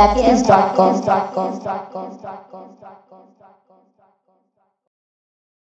NBaptist.com.